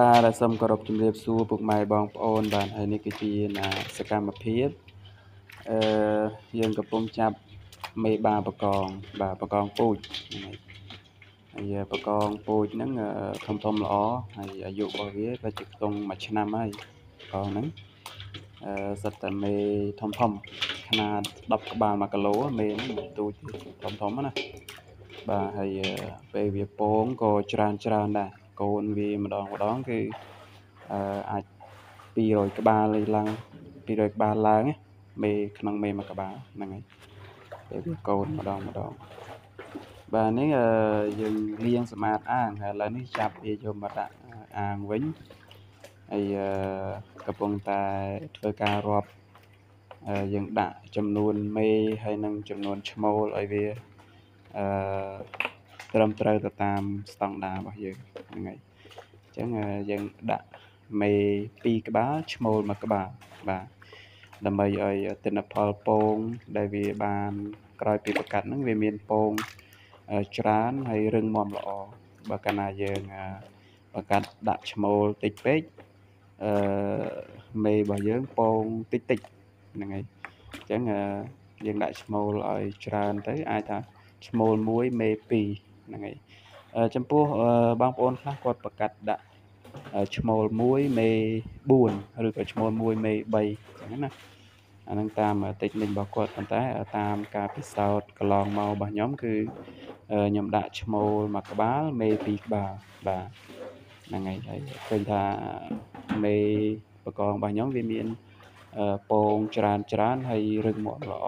បាទសូមគោរពជំរាបសួរពុកម៉ែបងប្អូន បាទហើយនេះគឺជាណាសកម្មភាពអឺយើងកំពុងចាប់មេបាបកងបាទបកងពូជហើយបកងពូជហ្នឹងធំធំល្អហើយអាយុរបស់វាប្រហែលជាខ្ទង់1ឆ្នាំហើយកងហ្នឹងអឺសិតតែមេធំធំខ្នាត10ក្បាល1គីឡូមេហ្នឹងទូចធំធំណាបាទហើយពេលវាពងក៏ច្រើនច្រើនដែរ កូនវាម្ដងម្ដងគឺអឺអាច200ក្បាលឡើង200ក្បាលឡើងមេក្នុងមេមួយក្បាលហ្នឹងហើយពេលវាកូនម្ដងម្ដងបាទនេះអឺយើងលាងសម្អាតអាងហើយឥឡូវនេះចាប់វាយកមកដាក់អាងវិញហើយអឺកំពុងតែធ្វើការរាប់យើងដាក់ចំនួនមេហើយនិងចំនួនឈ្មោលឲ្យវាអឺត្រឹមត្រូវទៅតាមស្តង់ដាររបស់យើង ហ្នឹងហើយអញ្ចឹងយើងដាក់មេ2ក្បាលឈ្មោល1ក្បាលបាទដើម្បីឲ្យទិន្នផលពង ដែលវាបានក្រោយពីប្រកាត់ហ្នឹងវាមានពងច្រើនហើយរឹងមាំល្អបើកាលណាយើងប្រកាត់ដាក់ឈ្មោលតិចពេកអឺមេរបស់យើងពងតិចតិចហ្នឹងហើយអញ្ចឹងយើងដាក់ឈ្មោលឲ្យច្រើនទៅអាចថាឈ្មោល1មេ2ហ្នឹងហើយ ចំពោះបងប្អូនខ្លះគាត់ប្រកាសដាក់ឈ្មោល1មេ4ឬក៏ឈ្មោល1មេ3អញ្ចឹងណាអានឹងតាមតិចនិចរបស់គាត់ប៉ុន្តែ តាមការពិសោធន៍កន្លងមករបស់ខ្ញុំគឺខ្ញុំដាក់ឈ្មោលមួយក្បាលមេ2ក្បាលបាទហ្នឹងហើយហើយឃើញថាមេបកងរបស់ខ្ញុំវាមានពងច្រើនច្រើនហើយរឹងមាំល្អ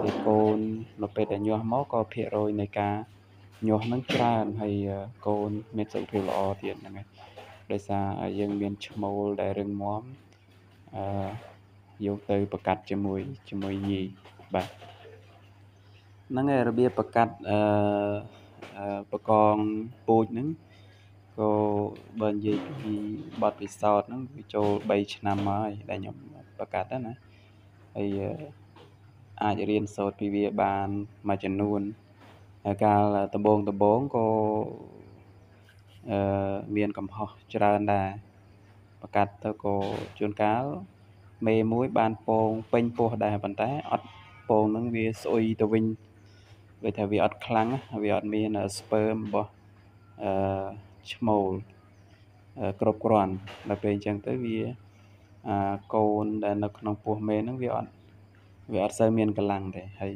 ហើយកូននៅពេលដែលញាស់មកក៏ភាគរយនៃការ ញាស់ហ្នឹងច្រើនហើយកូនមានសុខភាពល្អទៀតហ្នឹងហើយដោយសារយើងមានឈ្មោលដែលរឹងមាំអឺយកទៅប្រកាត់ជាមួយជាមួយញីបាទហ្នឹងហើយរបៀបប្រកាត់អឺបកងពូជហ្នឹងក៏បើនិយាយពីបទពិសោធន៍ហ្នឹងវាចូល3ឆ្នាំមកហើយដែលខ្ញុំប្រកាត់ណាហើយអាចរៀនសូត្រពីវាបានមួយចំនួន កាលដំបូងដំបូងក៏អឺមានកំហុសច្រើនដែរប្រកាសទៅក៏ជួនកាលមេមួយបានពងពេញពោះដែរប៉ុន្តែអត់ពងនឹងវាស្អុយទៅវិញដូចថាវាអត់ខ្លាំងវាអត់មានស្ពឺមរបស់អឺឈ្មោលគ្រប់គ្រាន់ដល់ពេលអញ្ចឹងទៅវាអាកូនដែលនៅក្នុងពោះមេហ្នឹងវាអត់វាអត់សូវមានកម្លាំងទេហើយ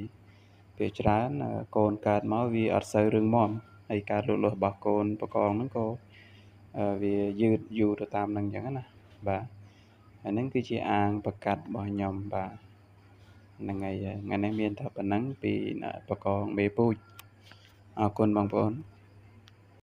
ពេលច្រើន កូនកើតមកវាអត់សូវរឹងមាំហើយការលូតលាស់របស់កូនបកងហ្នឹងក៏វាយឺតយូរទៅតាមនឹងអញ្ចឹងណាបាទអាហ្នឹងគឺជាអាងប្រកាត់របស់ខ្ញុំបាទហ្នឹងហើយថ្ងៃនេះមានតែប៉ុណ្ណឹងពីបកងមេពូជអរគុណបងប្អូន